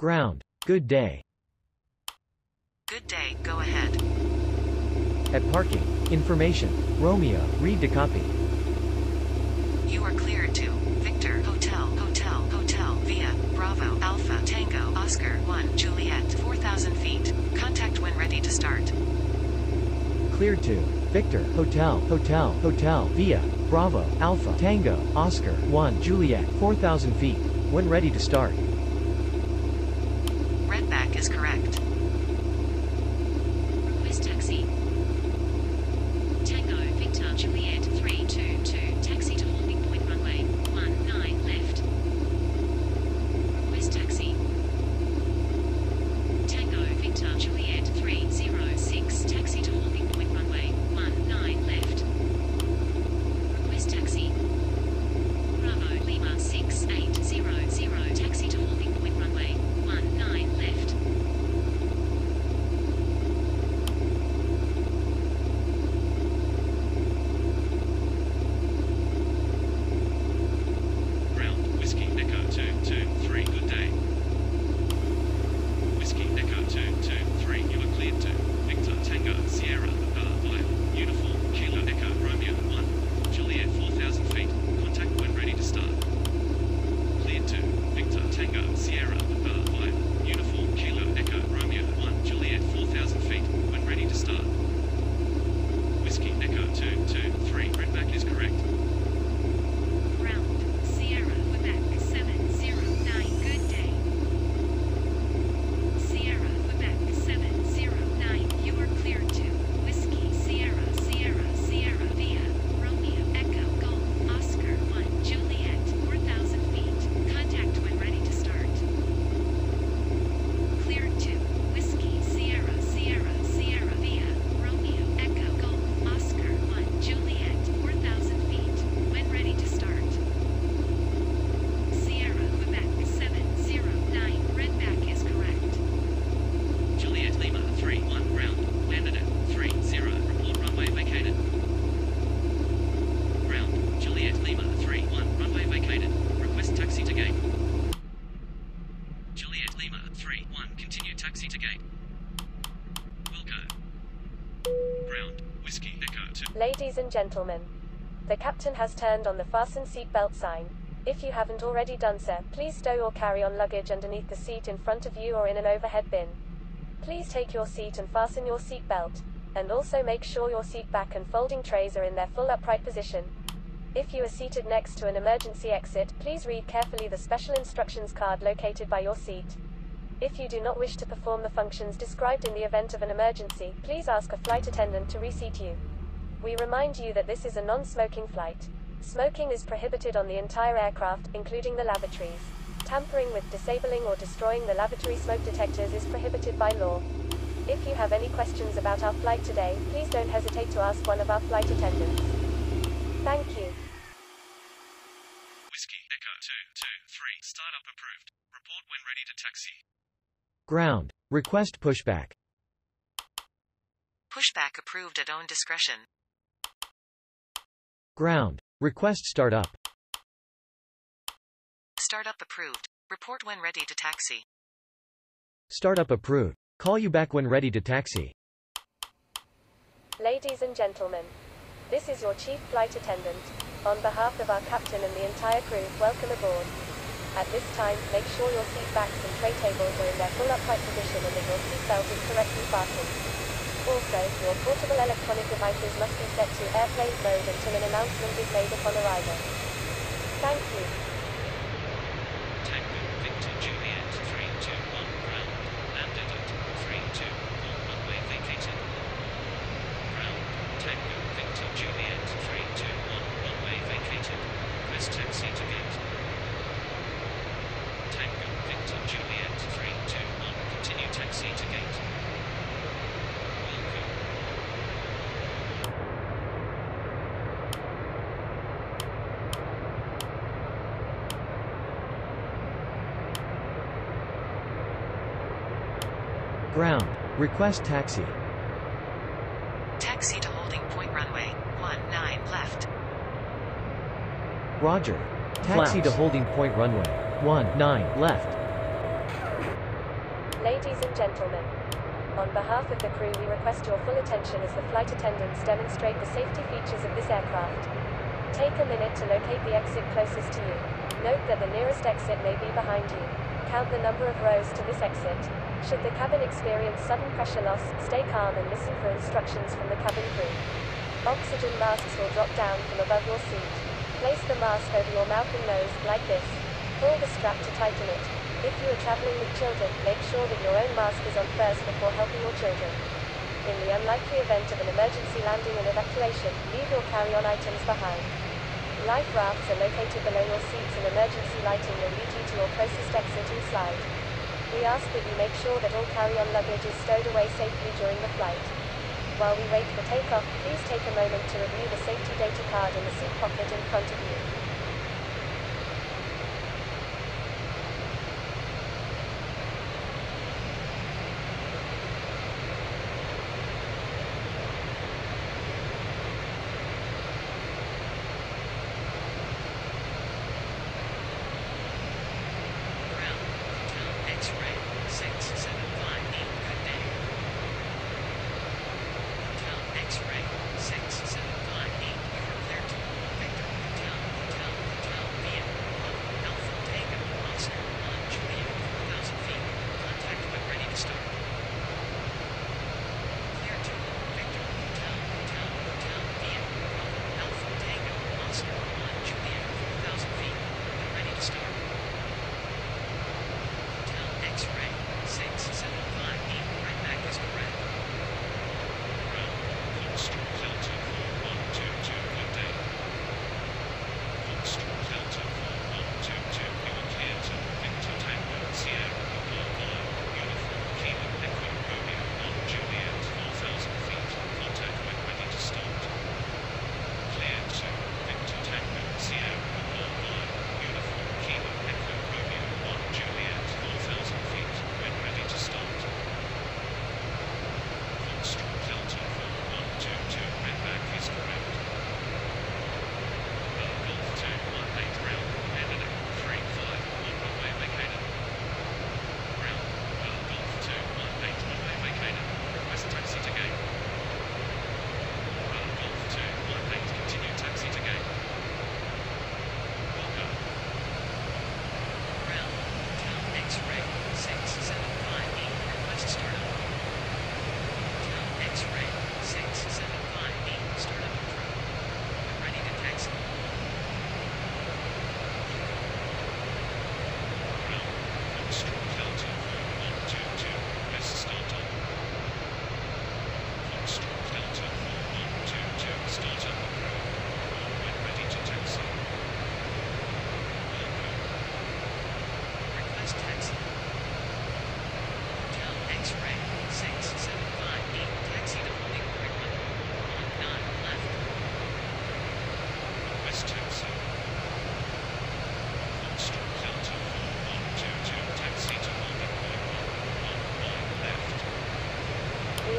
Ground. Good day. Good day, go ahead. At parking. Information. Romeo, read to copy. You are cleared to Victor. Hotel. Hotel. Hotel. Via. Bravo. Alpha. Tango. Oscar. 1 Juliet. 4000 feet. Contact when ready to start. Cleared to Victor, Hotel, Hotel, Hotel, via. Bravo, Alpha, Tango, Oscar, 1, Juliet, 4,000 feet. When ready to start. Gentlemen, the captain has turned on the fasten seatbelt sign. If you haven't already done so, please stow or carry on luggage underneath the seat in front of you or in an overhead bin. Please take your seat and fasten your seatbelt, and also make sure your seat back and folding trays are in their full upright position. If you are seated next to an emergency exit, please read carefully the special instructions card located by your seat. If you do not wish to perform the functions described in the event of an emergency, please ask a flight attendant to reseat you. We remind you that this is a non-smoking flight. Smoking is prohibited on the entire aircraft, including the lavatories. Tampering with, disabling or destroying the lavatory smoke detectors is prohibited by law. If you have any questions about our flight today, please don't hesitate to ask one of our flight attendants. Thank you. Whiskey Echo 223, startup approved. Report when ready to taxi. Ground. Request pushback. Pushback approved at own discretion. Ground. Request startup. Startup approved. Report when ready to taxi. Startup approved. Call you back when ready to taxi. Ladies and gentlemen, this is your chief flight attendant. On behalf of our captain and the entire crew, welcome aboard. At this time, make sure your seat backs and tray tables are in their full upright position and that your seatbelt is correctly fastened. Also, your portable electronic devices must be set to airplane mode until an announcement is made upon arrival. Thank you. Tango Victor Juliet 321 ground, landed at 321 runway vacated. Ground, Tango Victor Juliet 321 runway vacated. Request taxi to gate. Tango Victor Juliet 321 continue taxi to gate. Welcome. Ground. Request taxi. Taxi to holding point runway 19 left. Roger. Taxi to holding point runway. 1, 9, left. Ladies and gentlemen, on behalf of the crew we request your full attention as the flight attendants demonstrate the safety features of this aircraft. Take a minute to locate the exit closest to you. Note that the nearest exit may be behind you. Count the number of rows to this exit. Should the cabin experience sudden pressure loss, stay calm and listen for instructions from the cabin crew. Oxygen masks will drop down from above your seat. Place the mask over your mouth and nose, like this. Pull the strap to tighten it. If you are traveling with children, make sure that your own mask is on first before helping your children. In the unlikely event of an emergency landing and evacuation, leave your carry-on items behind. Life rafts are located below your seats and emergency lighting will lead you to your closest exit and slide. We ask that you make sure that all carry-on luggage is stowed away safely during the flight. While we wait for takeoff, please take a moment to review the safety data card in the seat pocket in front of you.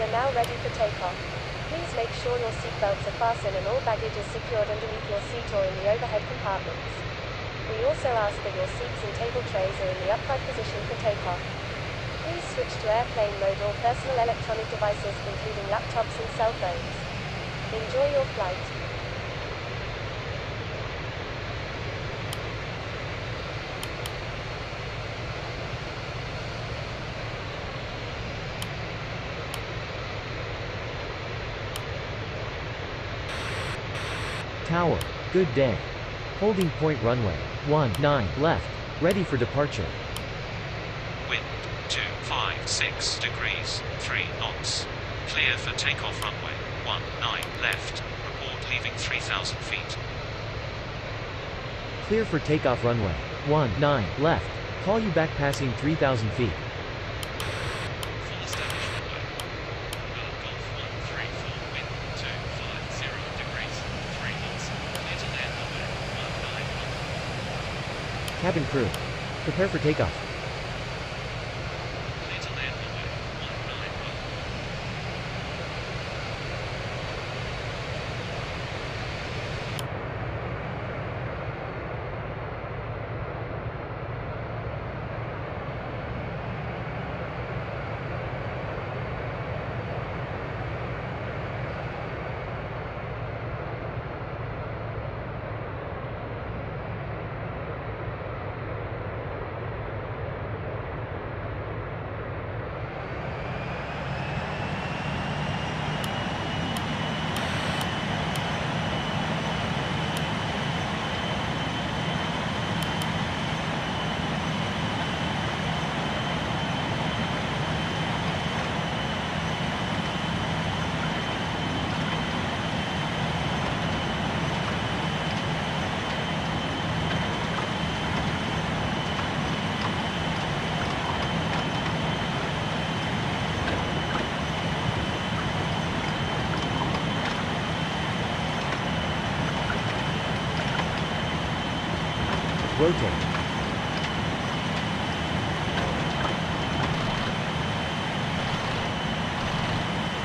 Are now ready for takeoff. Please make sure your seatbelts are fastened and all baggage is secured underneath your seat or in the overhead compartments. We also ask that your seats and table trays are in the upright position for takeoff. Please switch to airplane mode or personal electronic devices, including laptops and cell phones. Enjoy your flight. Tower. Good day. Holding point runway. 19 left. Ready for departure. Wind 256 degrees, 3 knots. Clear for takeoff runway 19 left. Report leaving 3000 feet. Clear for takeoff runway. 19 left. Call you back passing 3,000 feet. Full established runway. Uh, Golf 134 wind 250 degrees, 3 knots. Clear to land runway 191. Cabin crew. Prepare for takeoff.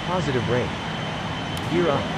Positive rate. Gear up.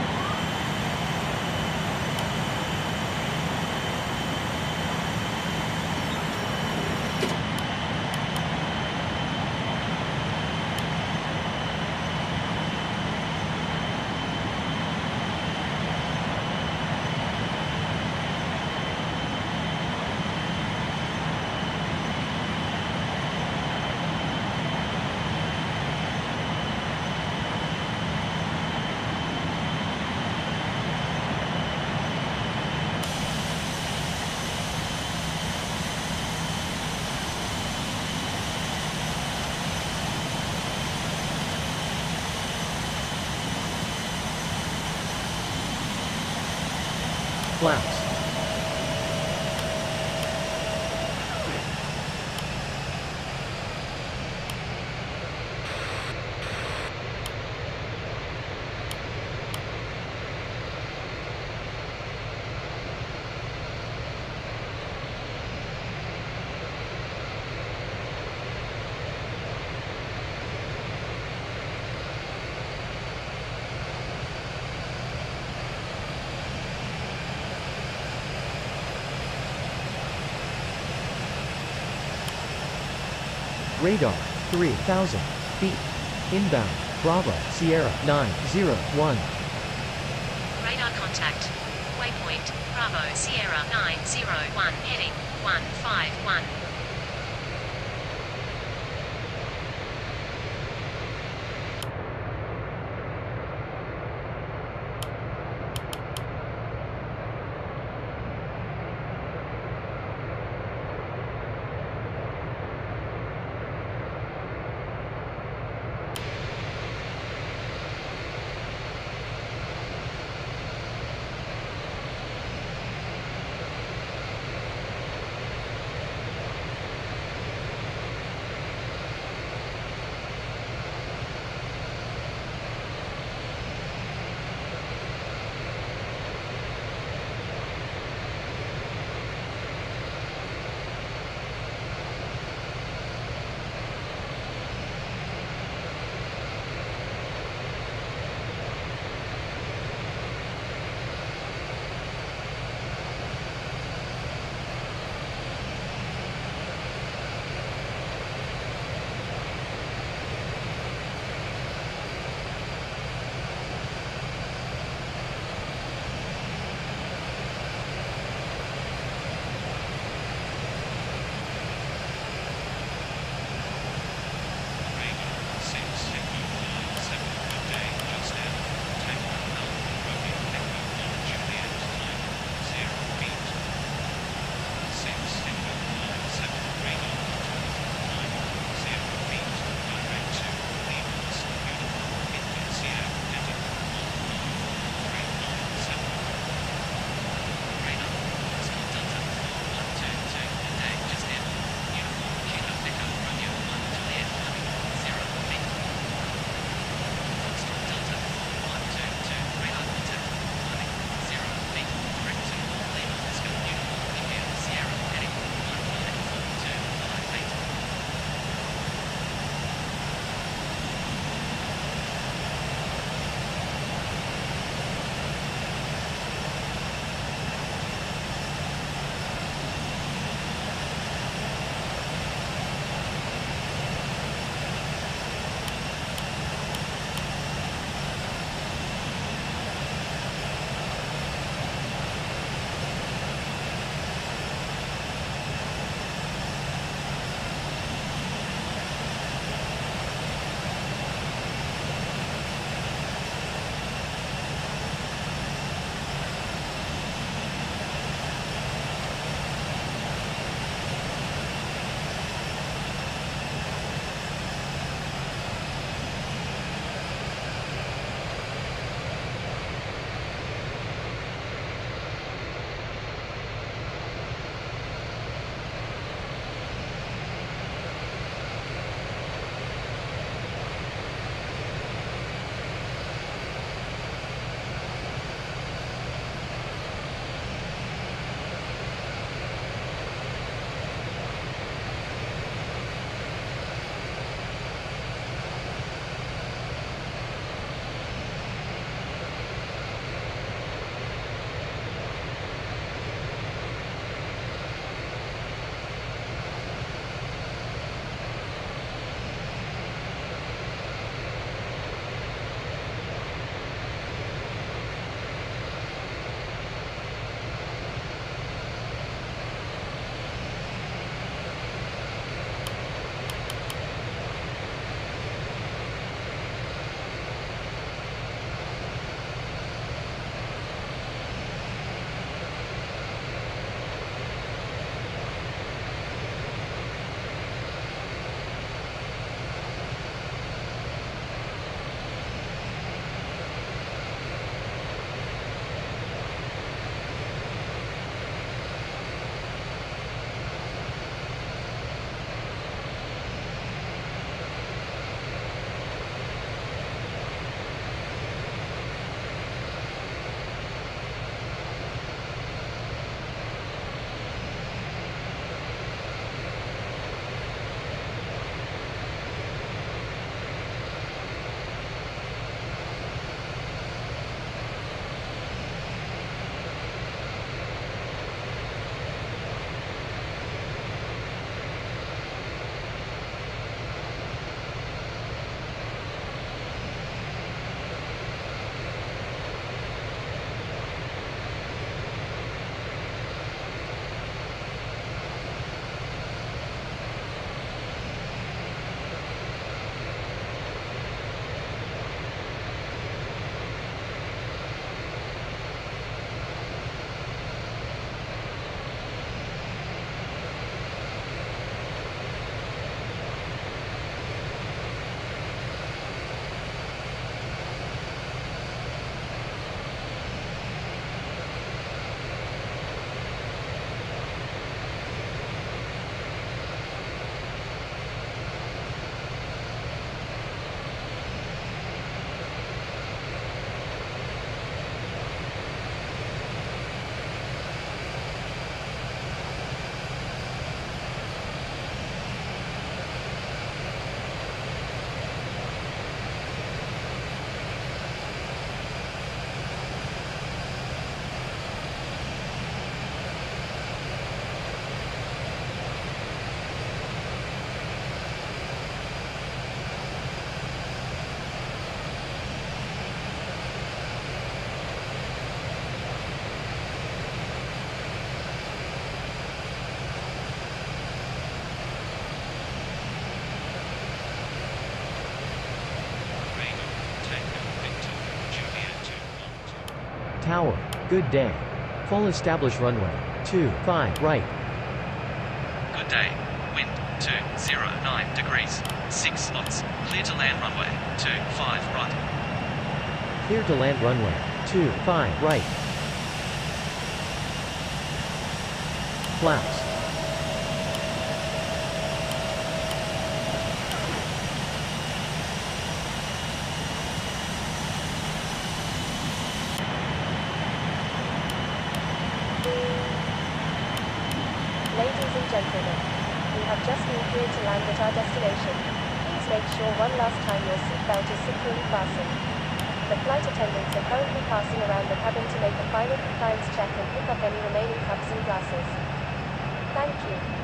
Flaps. Radar. 3,000 feet. Inbound. Bravo. Sierra. 901. Radar contact. Waypoint, Bravo Sierra 901, heading 151. Tower. Good day. Full establish runway. 2, 5, right. Good day. Wind 209 degrees. 6 knots. Clear to land runway 2, 5, right. Clear to land runway. 2, 5, right. Flaps. Ladies and gentlemen, we have just been cleared to land at our destination. Please make sure one last time your seatbelt is securely fastened. The flight attendants are currently passing around the cabin to make a final compliance check and pick up any remaining cups and glasses. Thank you.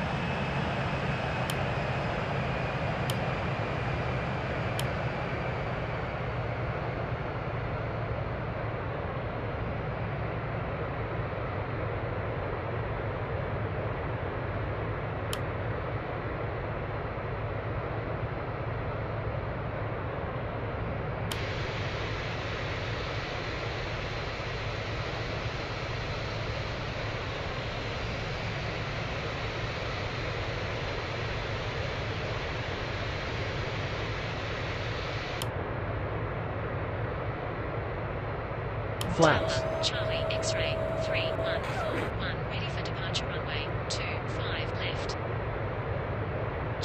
Flaps. Charlie, X-ray, 3141, ready for departure runway, 25 left.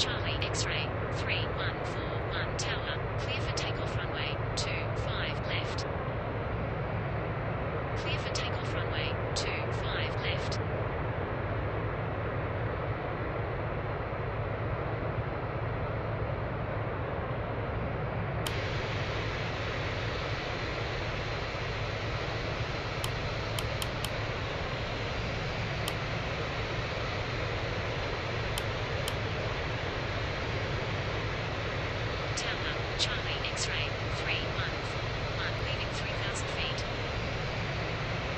Charlie, X-ray, 3141, tower, clear for takeoff runway, 25 left. Clear for takeoff runway, 25 left. Tower, Charlie, X-ray, 3141, leaving 3,000 feet.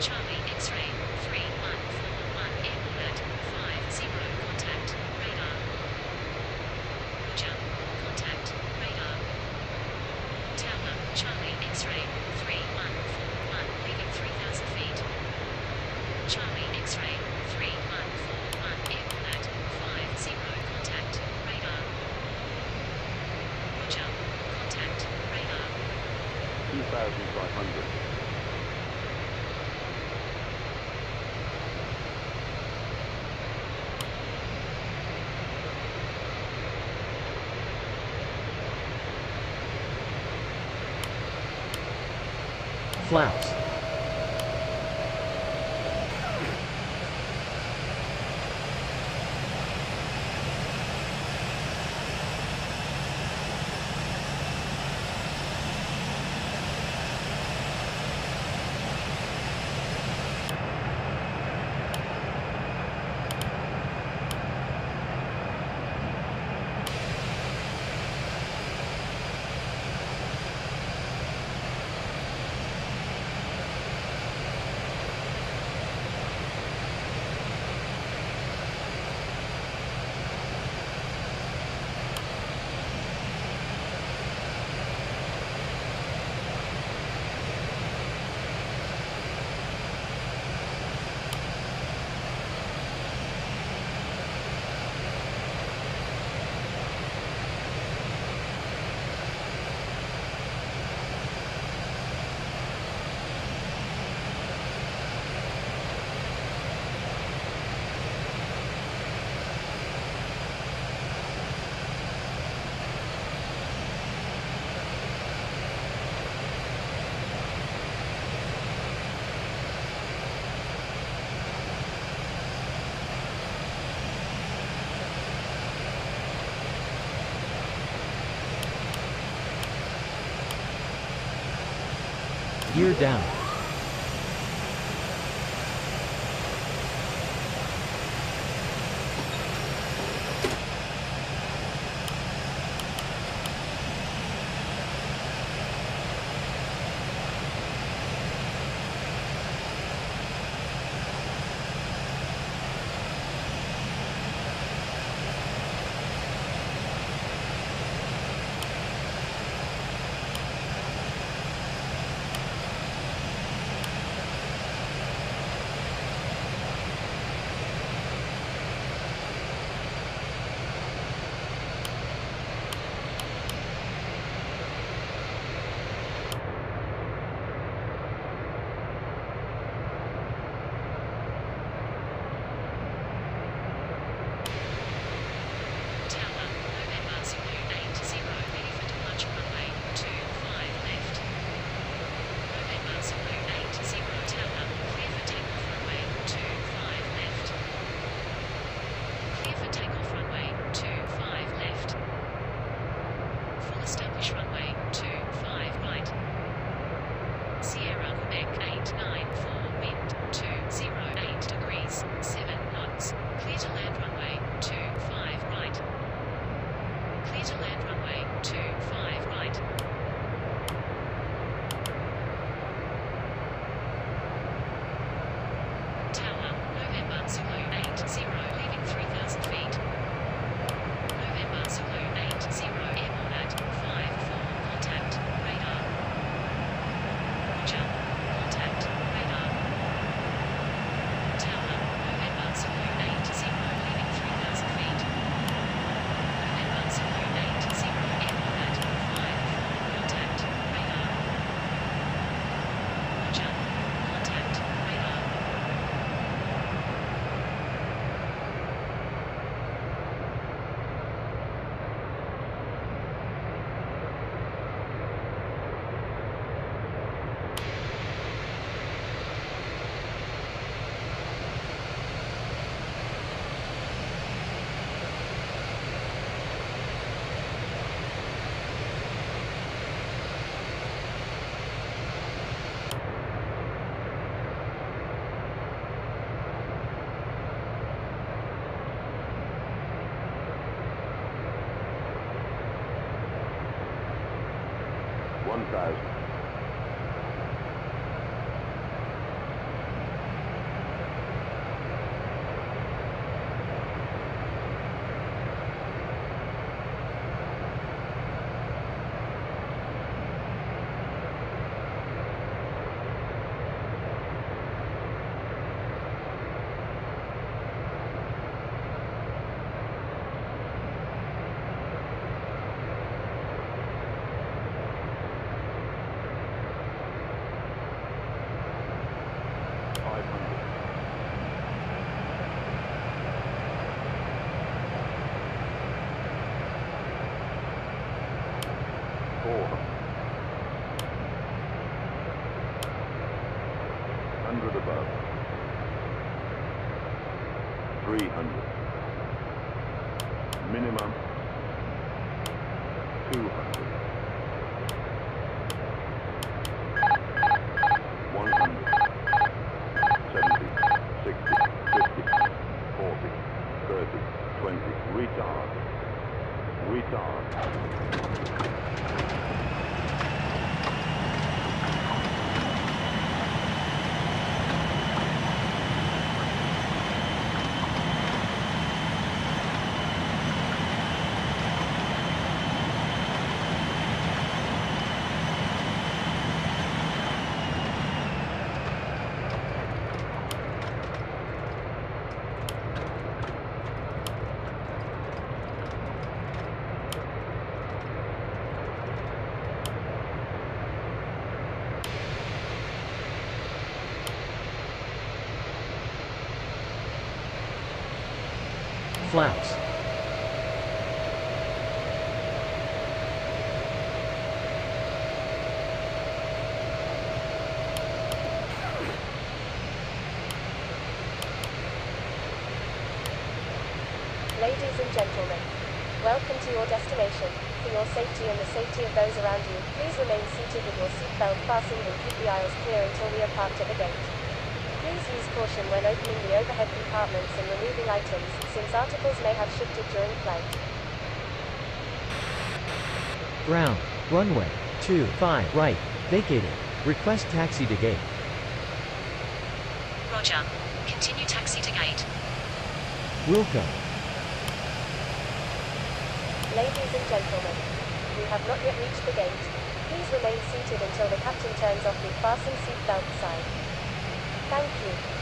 Charlie, X-ray, 3141, air alert, 50, contact, radar. Roger, contact, radar. Tower, Charlie, X-ray, 3141, leaving 3,000 feet. Charlie, X-ray, 3141, air alert, 50, contact, radar. Roger. Contact. Radar. 2,500. Flaps. Gear down. Ladies and gentlemen, welcome to your destination. For your safety and the safety of those around you, please remain seated with your seatbelt fastened and keep the aisles clear until we are parked at the gate. Please use caution when opening the overhead compartments and removing items, since articles may have shifted during flight. Ground. Runway. 25 right. Vacated. Request taxi to gate. Roger. Continue taxi to gate. Wilco. Ladies and gentlemen, we have not yet reached the gate. Please remain seated until the captain turns off the fasten seatbelt sign. Thank you.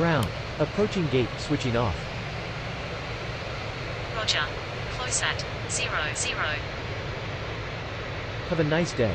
Ground. Approaching gate, switching off. Roger. Close at zero zero. Have a nice day.